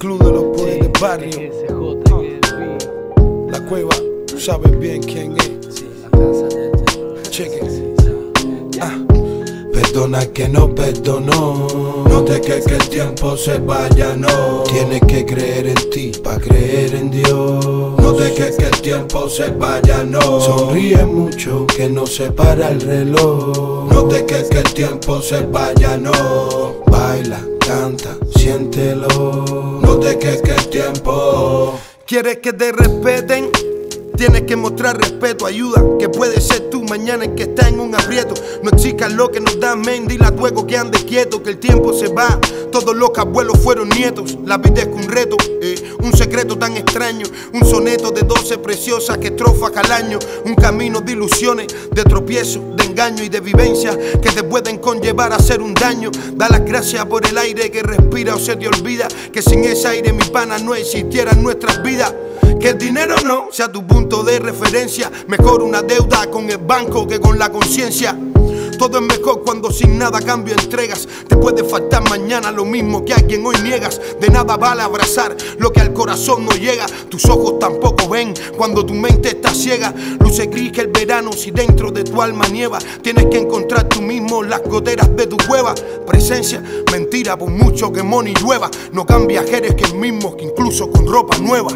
club de los poetas del barrio. La cueva, tú sabes bien quién es. Cheque. Ah. Perdona que no perdonó. No dejes que el tiempo se vaya, no. Tienes que creer en ti para creer en Dios. No dejes que el tiempo se vaya, no. Sonríe mucho que no se para el reloj. No dejes que el tiempo se vaya, no. Baila, canta, siéntelo. No dejes que el tiempo. ¿Quieres que te respeten? Tienes que mostrar respeto, ayuda, que puede ser tú mañana en que está en un aprieto. No exijas lo que nos da men, dile a tueco que ande quieto, que el tiempo se va. Todos los abuelos fueron nietos, la vida es un reto, eh, un secreto tan extraño. Un soneto de 12 preciosas que trofas al año. Un camino de ilusiones, de tropiezo, de engaño y de vivencia que te pueden conllevar a hacer un daño. Da las gracias por el aire que respira o se te olvida que sin ese aire, mi pana, no existieran nuestras vidas. Que el dinero no sea tu punto de referencia. Mejor una deuda con el banco que con la conciencia. Todo es mejor cuando sin nada cambio entregas. Te puede faltar mañana lo mismo que a quien hoy niegas. De nada vale abrazar lo que al corazón no llega. Tus ojos tampoco ven cuando tu mente está ciega. Luce gris el verano si dentro de tu alma nieva. Tienes que encontrar tú mismo las goteras de tu cueva. Presencia, mentira por mucho que money llueva. No cambia eres que el mismo que incluso con ropa nueva.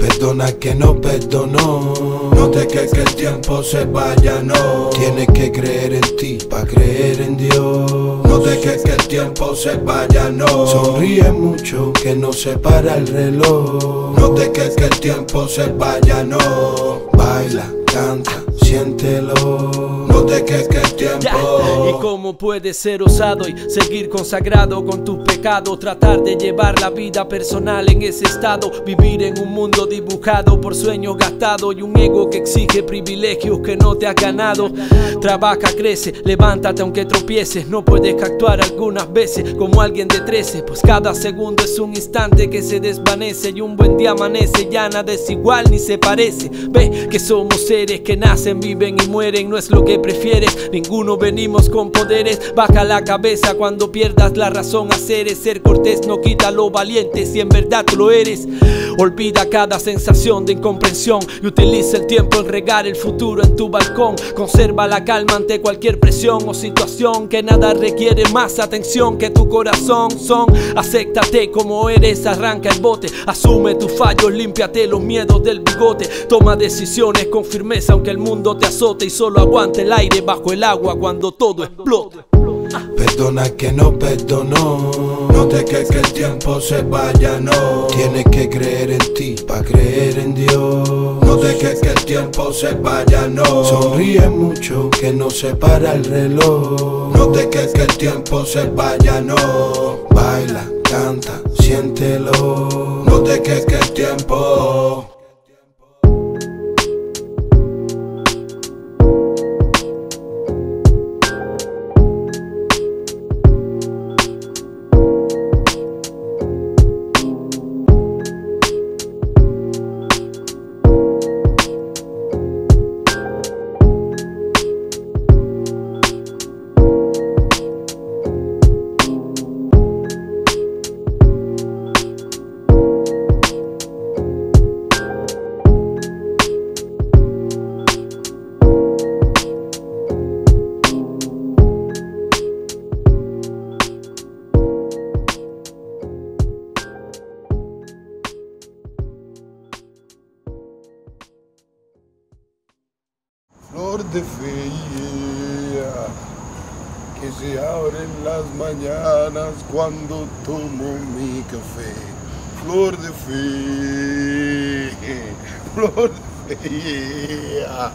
Perdona que no perdonó. No dejes que el tiempo se vaya, no. Tienes que creer en ti para creer en Dios. No dejes que el tiempo se vaya, no. Sonríe mucho que no se para el reloj. No dejes que el tiempo se vaya, no. Baila, canta, siéntelo. Dejes que tiempo. ¿Y cómo puedes ser osado y seguir consagrado con tus pecados? Tratar de llevar la vida personal en ese estado. Vivir en un mundo dibujado por sueños gastados y un ego que exige privilegios que no te has ganado. Trabaja, crece, levántate aunque tropieces. No puedes actuar algunas veces como alguien de 13, pues cada segundo es un instante que se desvanece y un buen día amanece. Ya nada es igual ni se parece. Ve que somos seres que nacen, viven y mueren, no es lo que Ninguno venimos con poderes. Baja la cabeza cuando pierdas la razón. Hacer es ser cortés, no quita lo valiente si en verdad lo eres. Olvida cada sensación de incomprensión y utiliza el tiempo en regar el futuro en tu balcón. Conserva la calma ante cualquier presión o situación que nada requiere más atención que tu corazón. Son, acéptate como eres, arranca el bote, asume tus fallos, límpiate los miedos del bigote. Toma decisiones con firmeza aunque el mundo te azote y solo aguante el aire bajo el agua cuando todo explote. Perdona que no perdonó. No dejes que el tiempo se vaya, no. Tienes que creer en ti para creer en Dios. No dejes que el tiempo se vaya, no. Sonríe mucho que no se para el reloj. No dejes que el tiempo se vaya, no. Baila, canta, siéntelo. No dejes que el tiempo. Flor de feia que se abre en las mañanas cuando tomo mi café. Flor de fe, flor de feia.